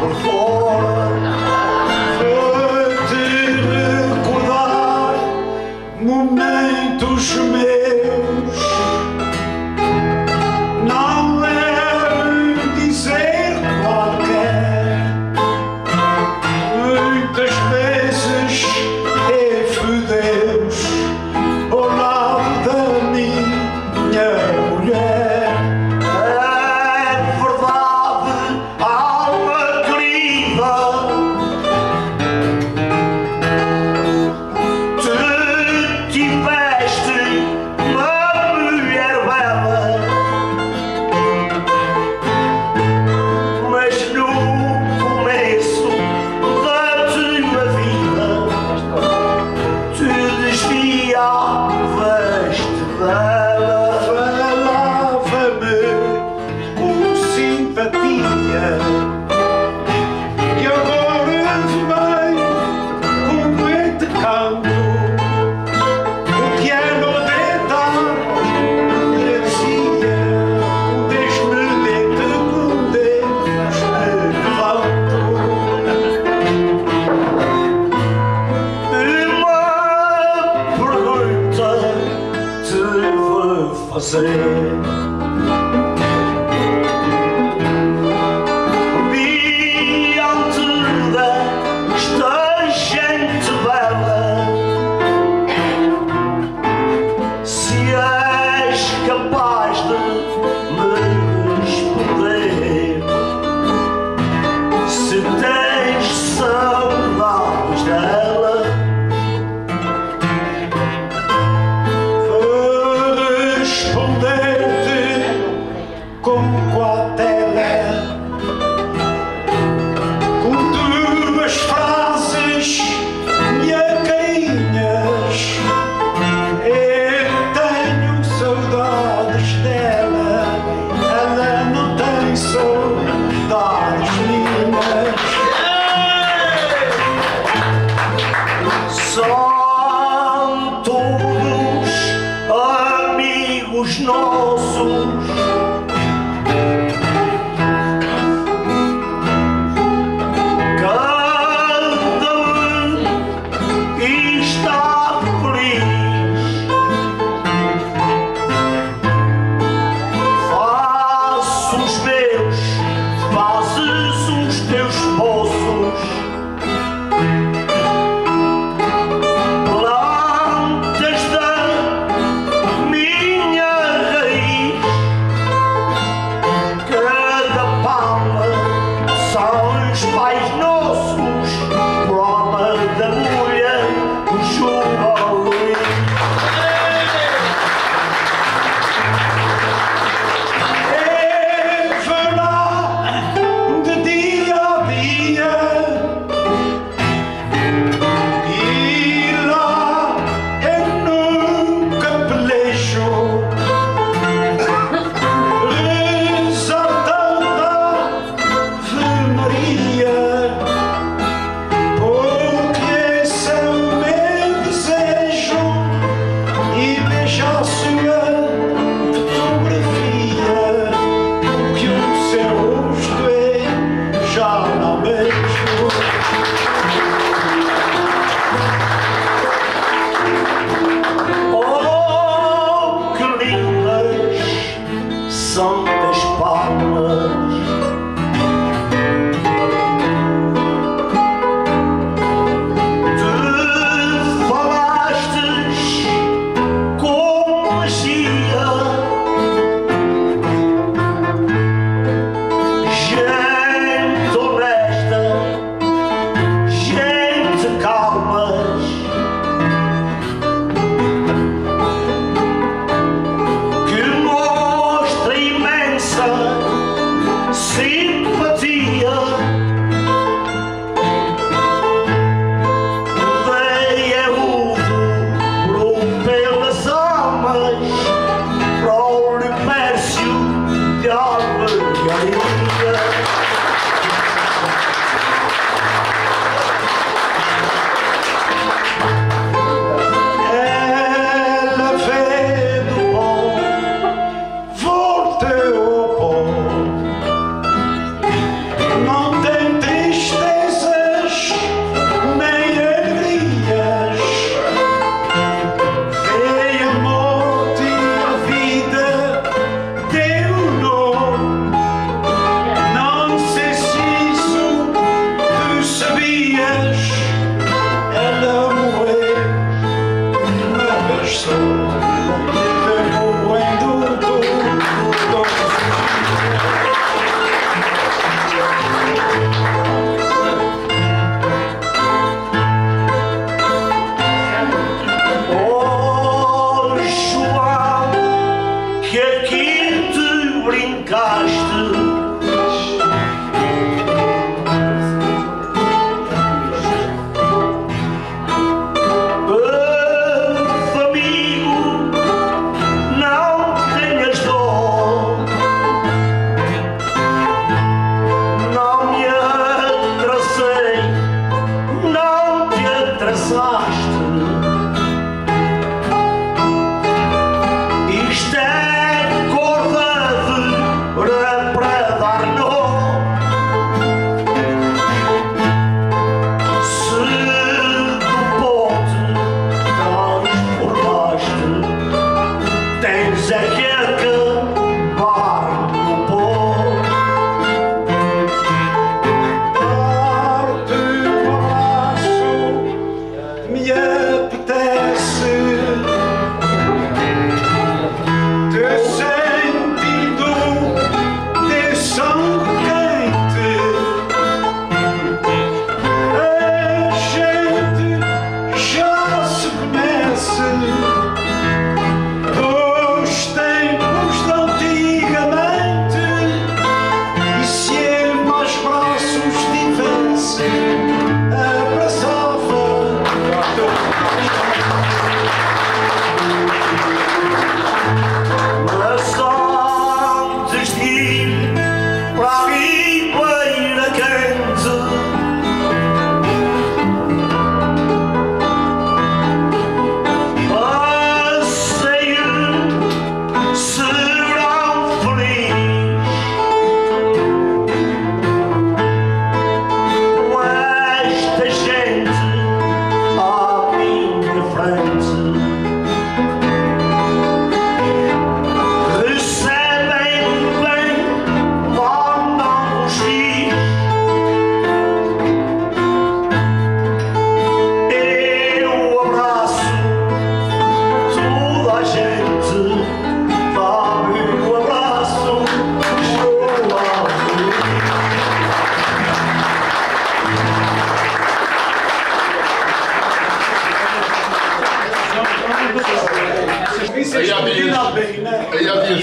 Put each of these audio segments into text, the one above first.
Before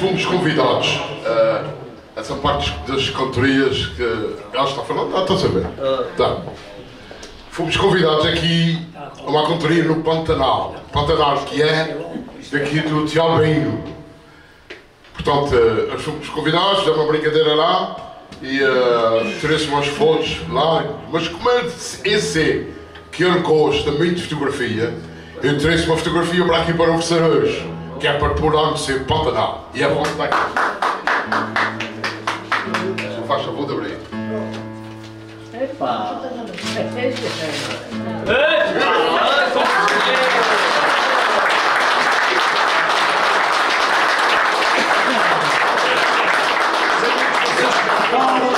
fomos convidados a essa parte das cantorias que ela está falando. Ah, está a saber? Tá. Fomos convidados aqui a uma cantoria no Pantanal. Pantanal que é daqui do Tiabainho. Portanto, eh, nós fomos convidados, fizemos uma brincadeira lá e uh, tirei-se umas fotos lá. Mas como é esse que eu gosto muito de fotografia, eu tirei-se uma fotografia para aqui para oferecer hoje, que é para pôr lá no seu Pantanal. E é bom estar aqui. Se